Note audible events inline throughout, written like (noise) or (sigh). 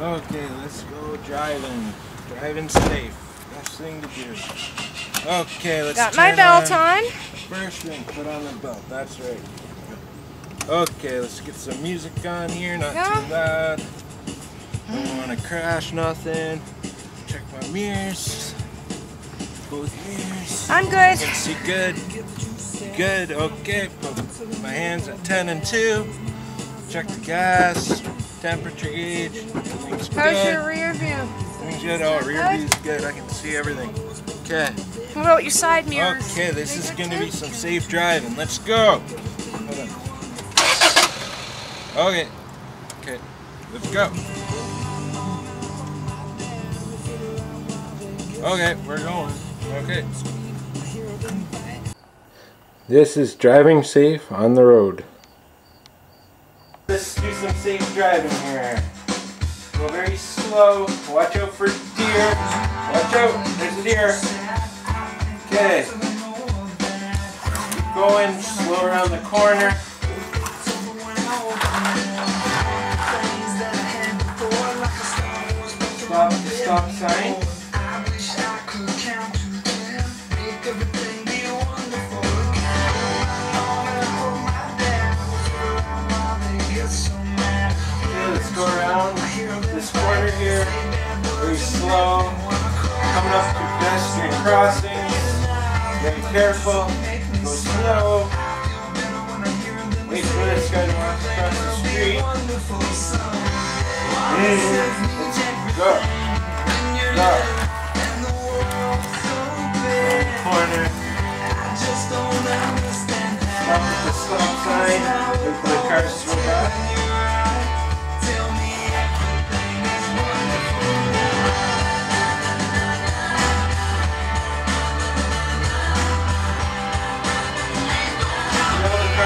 Okay, let's go driving. Driving safe. Best thing to do. Okay, let's Got my belt on. on. First thing, put on the belt. That's right. Okay, let's get some music on here. Not Yeah. too loud. Don't want to crash nothing. Check my mirrors. Both mirrors. I'm good. Can see good. Good. Okay. Put my hands at 10 and 2. Check the gas. Temperature gauge. Everything's How's good. your rear view? Everything's good. Oh, rear view's good. I can see everything. Okay. What about your side mirrors? Okay, this is gonna be some safe driving. Let's go. Hold on. Okay. Okay. Let's go. Okay, we're going. Okay. This is driving safe on the road. Let's do some safe driving here. Go very slow. Watch out for deer. Watch out. There's a deer. Okay. Keep going. Slow around the corner. Stop the stop sign. Very slow. Coming up to pedestrian crossings. Very careful. Go slow. Wait for this guy to walk across the street. Mm, go. Go. Corner. Stop at the stop sign. Wait for the cars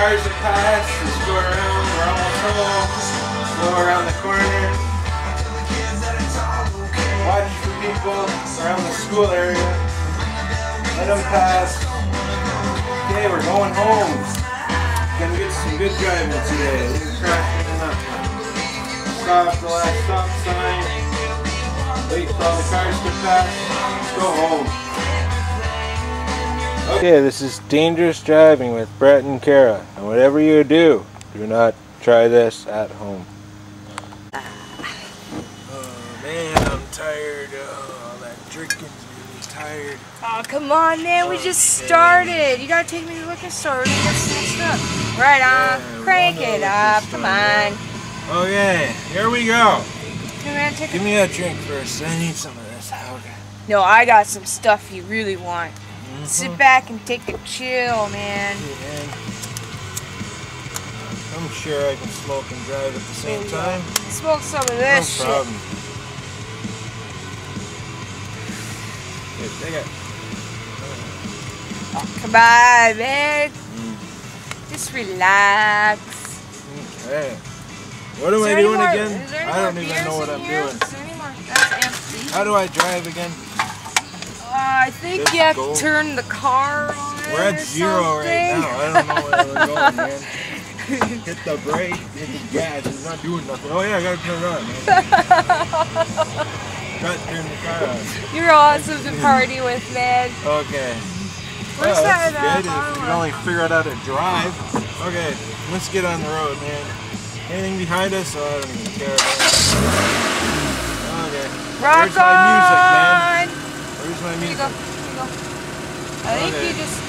cars that pass, just go around, we're almost home. Go around the corner. Watch for people around the school area. Let them pass. Okay, we're going home. Gonna get some good driving today. Didn't anything. Stop the last stop sign. Wait for all the cars to pass. Let's go home. Okay, this is dangerous driving with Brett and Kara. And whatever you do, do not try this at home. Oh man, I'm tired. Oh, all that drinking's made me tired. Oh, come on, man. We just started. You gotta take me to the liquor store. We get some stuff. Right on. Yeah, uh, Crank it up. store, Come on. Okay, here we go. Come on, take Give a... me a drink first. I need some of this. Okay. No, I got some stuff you really want. Mm-hmm. Sit back and take a chill, man. And I'm sure I can smoke and drive at the same time. Smoke some of No this shit. Here, take it. Come on, man. Mm. Just relax. Okay. What am I doing more- again? is there any I don't even know what I'm here? doing. Is there any more? That's empty. How do I drive again? Uh, I think Just you have go. to turn the car on. We're at zero right now. I don't know where we're going, man. (laughs) Hit the brake, hit the gas. It's not doing nothing. Oh yeah, I gotta turn it on, man. (laughs) Gotta turn the car on. You're awesome to party with, man. Okay. Where's Well, that's good. If we can only figure out how to drive. Okay, let's get on the road, man. Anything behind us? Oh, I don't even care about it. Okay. Rock Where's my music, man? On! Where's my Here you go. music? Here you go. I think Okay. you just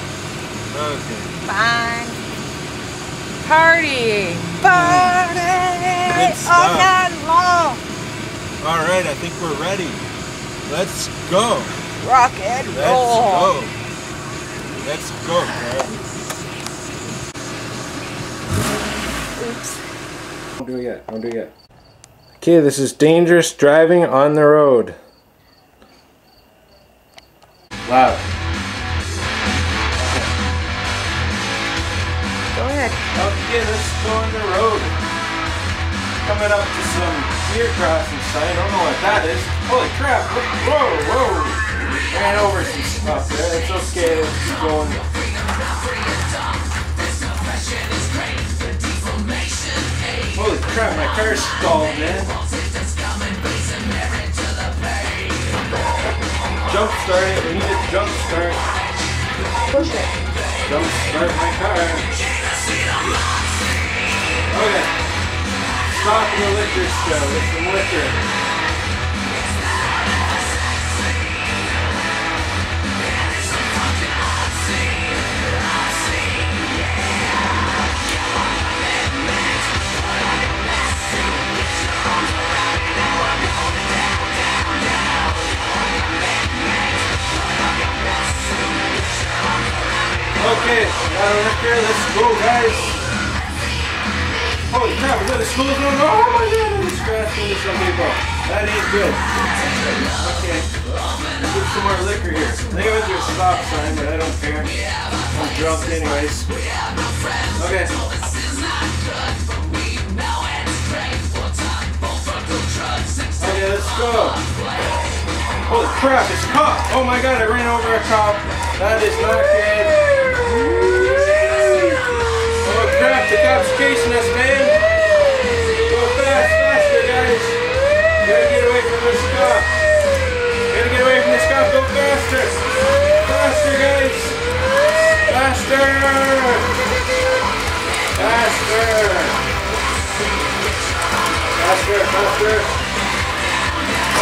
Okay. fine. Party! Party! Good All stuff. night long! All right, I think we're ready. Let's go. Rock and Let's roll! go. Let's go, bro. Oops. Don't do it yet. Don't do it yet. Okay, this is dangerous driving on the road. Loud. Go ahead. Okay, let's go on the road. Coming up to some deer crossing sign. I don't know what that is. Holy crap. Whoa, whoa. Ran over some stuff there. It's okay. Let's keep going. Holy crap, my car's stalled, man. Jump start it. We need to jump start. Push it. Jump start my car. Okay. Stop in the liquor store It's some liquor. Okay, got a liquor. Let's go, guys. Holy crap, we got the school zone. Oh my god, I'm scratching into some people. That ain't good. Okay, let's get some more liquor here. Went through a stop sign, but I don't care. I'm drunk anyways. Okay. Okay, let's go. Holy crap, it's a cop! Oh my god, I ran over a cop. That is not good. Faster. Faster. Faster, faster.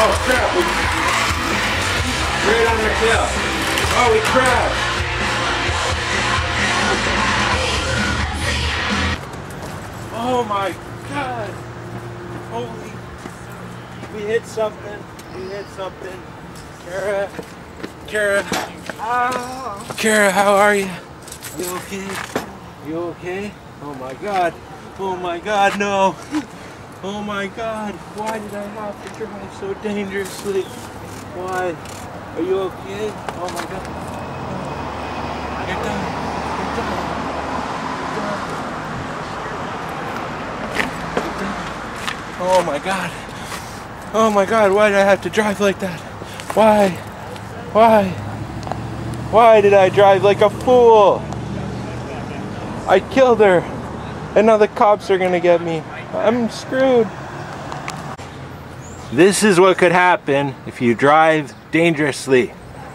Oh crap, we right on their tail. Oh, we crashed. Oh my god. Holy. We hit something. We hit something. Kara. Kara. Oh. Kara, how are you? You okay? You okay? Oh my god. Oh my god, no. Oh my god. Why did I have to drive so dangerously? Why? Are you okay? Oh my god. You're done. Done. You're done. You're. Oh my god. Oh my god, why did I have to drive like that? Why? Why? Why did I drive like a fool? I killed her. And now the cops are gonna get me. I'm screwed. This is what could happen if you drive dangerously.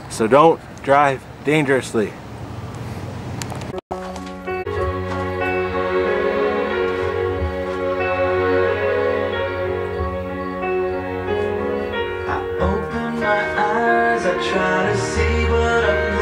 So don't drive dangerously. I open my eyes, I try to see, but I'm